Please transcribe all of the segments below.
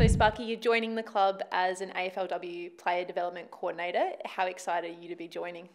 So, Sparky, you're joining the club as an AFLW player development coordinator. How excited are you to be joining?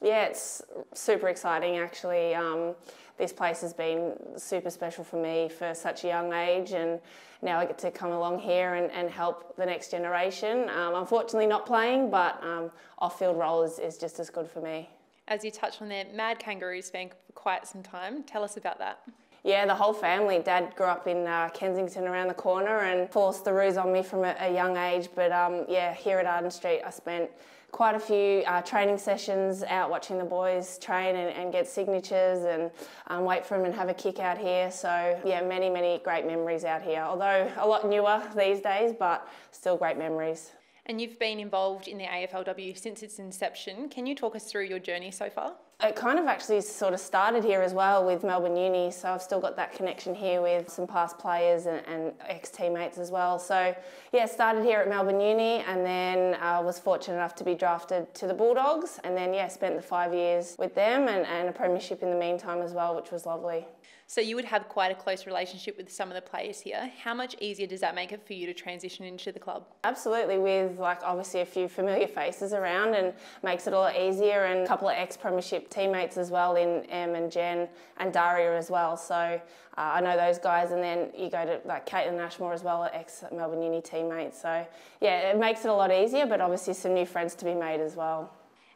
Yeah, it's super exciting actually. Um, this place has been super special for me for such a young age, and now I get to come along here and, and help the next generation. Um, unfortunately, not playing, but um, off field role is, is just as good for me. As you touched on there, Mad Kangaroos fan for quite some time. Tell us about that. Yeah, the whole family. Dad grew up in uh, Kensington around the corner and forced the Roos on me from a, a young age. But um, yeah, here at Arden Street, I spent quite a few uh, training sessions out watching the boys train and, and get signatures and um, wait for them and have a kick out here. So yeah, many, many great memories out here. Although a lot newer these days, but still great memories. And you've been involved in the AFLW since its inception. Can you talk us through your journey so far? It kind of actually sort of started here as well with Melbourne Uni, so I've still got that connection here with some past players and, and ex-teammates as well. So yeah, started here at Melbourne Uni and then I uh, was fortunate enough to be drafted to the Bulldogs and then yeah, spent the five years with them and, and a premiership in the meantime as well, which was lovely. So you would have quite a close relationship with some of the players here. How much easier does that make it for you to transition into the club? Absolutely, with like obviously a few familiar faces around and makes it a lot easier and a couple of ex-premiership teammates as well in Em and Jen and Daria as well. So uh, I know those guys and then you go to like Kaitlyn Ashmore as well, ex-Melbourne Uni teammates. So yeah, it makes it a lot easier but obviously some new friends to be made as well.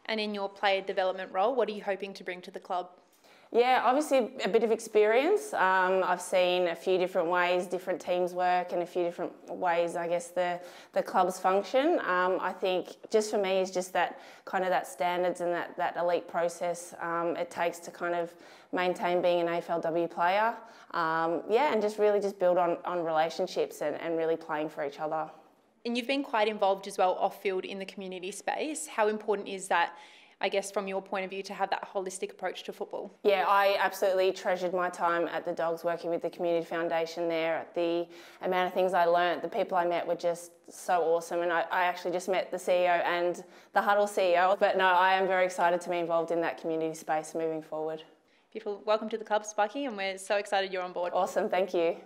And in your player development role, what are you hoping to bring to the club? Yeah, obviously a bit of experience. Um, I've seen a few different ways different teams work and a few different ways, I guess, the, the clubs function. Um, I think just for me is just that kind of that standards and that, that elite process um, it takes to kind of maintain being an AFLW player. Um, yeah, and just really just build on, on relationships and, and really playing for each other. And you've been quite involved as well off field in the community space. How important is that I guess, from your point of view, to have that holistic approach to football? Yeah, I absolutely treasured my time at the Dogs working with the Community Foundation there. The amount of things I learnt, the people I met were just so awesome. And I, I actually just met the CEO and the Huddle CEO. But no, I am very excited to be involved in that community space moving forward. Beautiful. Welcome to the club, Sparky, and we're so excited you're on board. Awesome, thank you.